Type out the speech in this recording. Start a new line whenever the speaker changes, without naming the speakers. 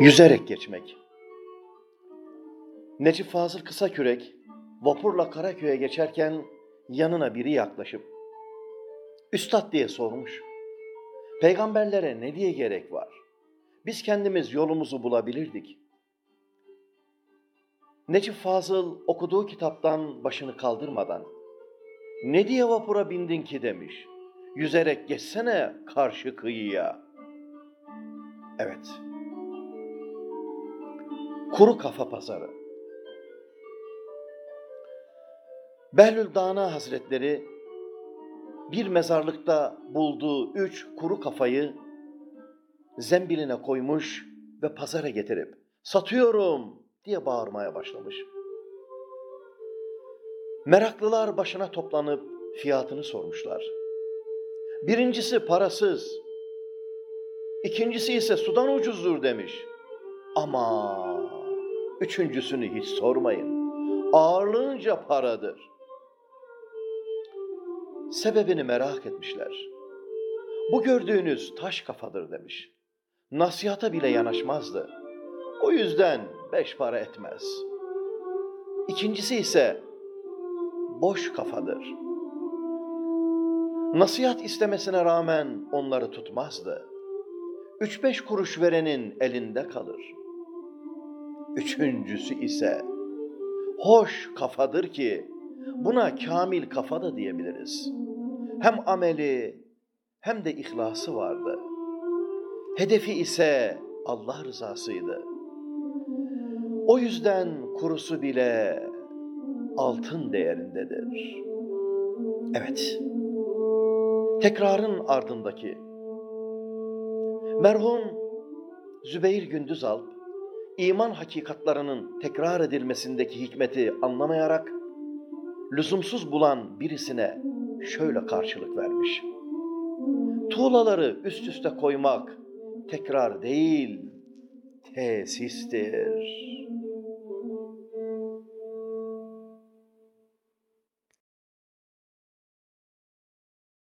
Yüzerek geçmek. Necip Fazıl Kısakürek vapurla Karaköy'e geçerken yanına biri yaklaşıp Üstad diye sormuş. Peygamberlere ne diye gerek var? Biz kendimiz yolumuzu bulabilirdik. Necip Fazıl okuduğu kitaptan başını kaldırmadan ne diye vapura bindin ki demiş. Yüzerek geçsene karşı kıyıya. Evet. Kuru Kafa Pazarı Behlül Dana Hazretleri bir mezarlıkta bulduğu üç kuru kafayı zembiline koymuş ve pazara getirip satıyorum diye bağırmaya başlamış. Meraklılar başına toplanıp fiyatını sormuşlar. Birincisi parasız, ikincisi ise sudan ucuzdur demiş. Ama üçüncüsünü hiç sormayın. Ağırlığınca paradır. Sebebini merak etmişler. Bu gördüğünüz taş kafadır demiş. Nasihata bile yanaşmazdı. O yüzden beş para etmez. İkincisi ise boş kafadır. Nasihat istemesine rağmen onları tutmazdı. Üç beş kuruş verenin elinde kalır. Üçüncüsü ise hoş kafadır ki buna kamil kafa da diyebiliriz. Hem ameli hem de ihlası vardı. Hedefi ise Allah rızasıydı. O yüzden kurusu bile altın değerindedir. Evet, tekrarın ardındaki merhum Zübeyir Gündüzalp, iman hakikatlarının tekrar edilmesindeki hikmeti anlamayarak, lüzumsuz bulan birisine şöyle karşılık vermiş. Tuğlaları üst üste koymak tekrar değil, tesistir.